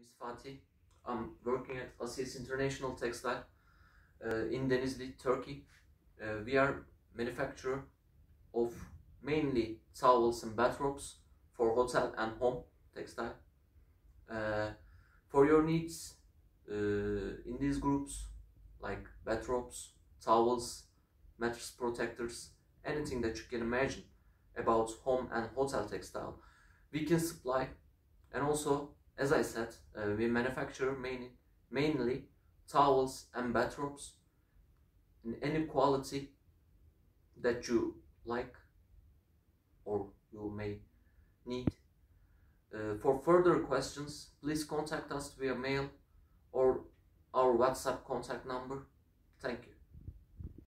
name is Fatih. I'm working at Asies International Textile uh, in Denizli, Turkey. Uh, we are manufacturer of mainly towels and bathrobes for hotel and home textile. Uh, for your needs uh, in these groups, like bathrobes, towels, mattress protectors, anything that you can imagine about home and hotel textile, we can supply. And also, as I said, uh, we manufacture mainly, mainly towels and bathrobes in any quality that you like or you may need. Uh, for further questions, please contact us via mail or our WhatsApp contact number. Thank you.